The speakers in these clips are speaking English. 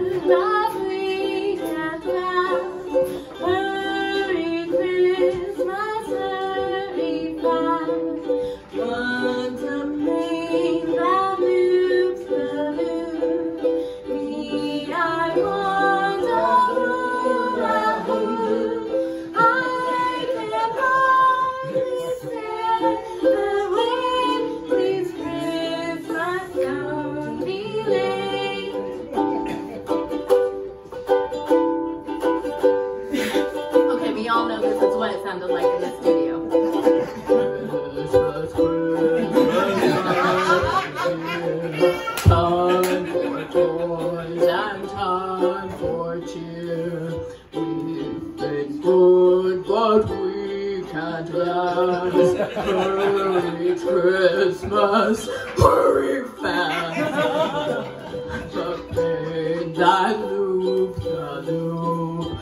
love. sounded like in and time for. We've we can't. Hurry Christmas, hurry fast. The pain that loop, the loop.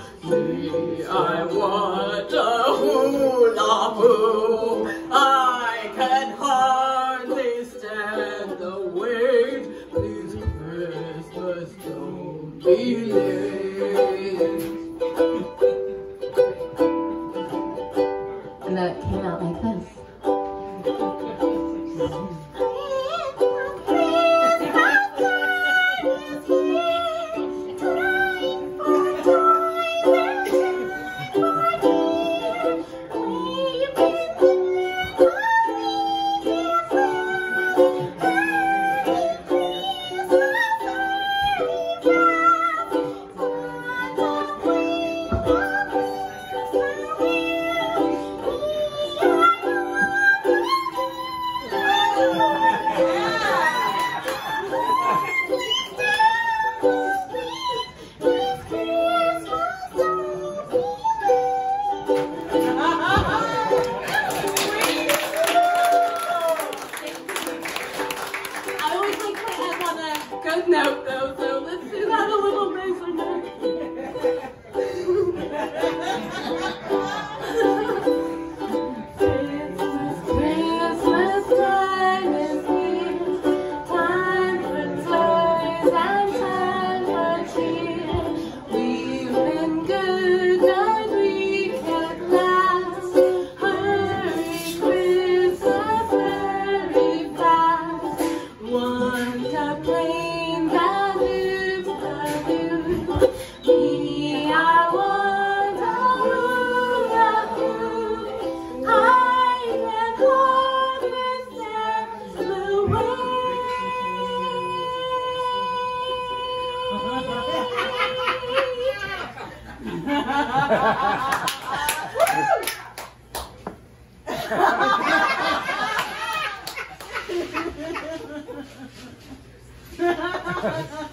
And that came out like this. on a good note though, so let's do that a little nicer note. Ha ha ha ha!